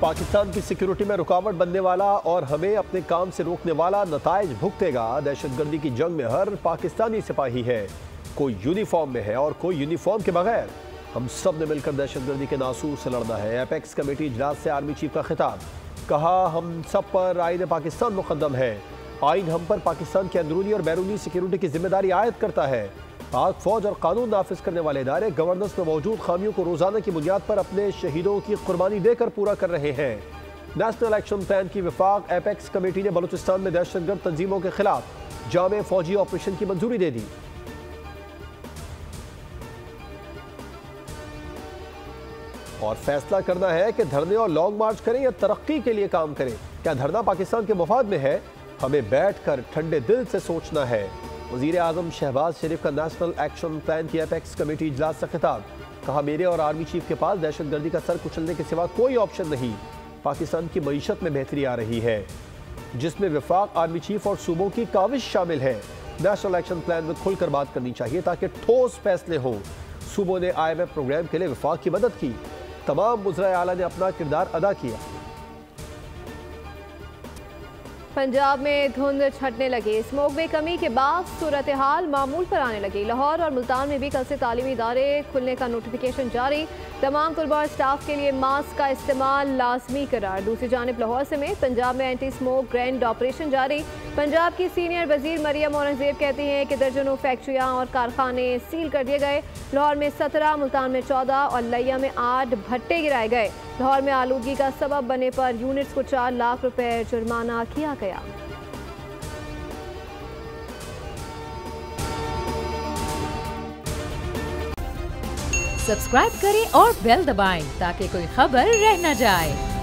पाकिस्तान की सिक्योरिटी में रुकावट बनने वाला और हमें अपने काम से रोकने वाला नतज भुगतेगा। दहशतगर्दी की जंग में हर पाकिस्तानी सिपाही है। कोई यूनिफॉर्म में है और कोई यूनिफॉर्म के बगैर। हम सबने मिलकर दहशतगर्दी के नासूर से लड़ना है। एपेक्स कमेटी इजलास से आर्मी चीफ का खिताब। कहा, हम सब पर आइन पाकिस्तान मुकदम है। आइन हम पर पाकिस्तान की अंदरूनी और बैरूनी सिक्योरिटी की ज़िम्मेदारी आयद करता है। पाक फौज और कानून नाफिज करने वाले इदारे गवर्नेंस में मौजूद खामियों को रोज़ाना की बुनियाद पर अपने शहीदों की कुर्बानी देकर पूरा कर रहे हैं। नेशनल एक्शन प्लान की विफाक एपेक्स कमेटी ने बलूचिस्तान में दहशतगर्द तंजीमों के खिलाफ जाम फौजी ऑपरेशन की मंजूरी दे दी। और फैसला करना है कि धरने और लॉन्ग मार्च करें या तरक्की के लिए काम करें। क्या धरना पाकिस्तान के मफाद में है? हमें बैठ कर ठंडे दिल से सोचना है। वज़ीर आज़म शहबाज शरीफ का नेशनल एक्शन प्लान की एपेक्स कमेटी इजलास का खिताब। कहा, मेरे और आर्मी चीफ के पास दहशत गर्दी का सर कुचलने के सिवा कोई ऑप्शन नहीं। पाकिस्तान की मीशत में बेहतरी आ रही है, जिसमें विफाक, आर्मी चीफ और सूबों की काविश शामिल है। नेशनल एक्शन प्लान में खुलकर बात करनी चाहिए ताकि ठोस फैसले हों। सूबों ने आई एम एफ़ प्रोग्राम के लिए विफाक की मदद की। तमाम मुजरा आला ने अपना किरदार अदा किया। पंजाब में धुंध छटने लगी। स्मोक में कमी के बाद सूरत हाल मामूल पर आने लगी। लाहौर और मुल्तान में भी कल से तालीमी इदारे खुलने का नोटिफिकेशन जारी। तमाम तलबा स्टाफ के लिए मास्क का इस्तेमाल लाजमी करार। दूसरी जानब लाहौर समेत पंजाब में एंटी स्मोक ग्रैंड ऑपरेशन जारी। पंजाब की सीनियर वज़ीर मरियम औरंगज़ेब कहती हैं कि दर्जनों फैक्ट्रियाँ और कारखाने सील कर दिए गए। लाहौर में सत्रह, मुल्तान में चौदह और लिया में आठ भट्टे गिराए गए। लाहौर में आलूगी का सबब बने पर यूनिट्स को चार लाख रुपए जुर्माना किया गया। सब्सक्राइब करें और बेल दबाएँ ताकि कोई खबर रह न जाए।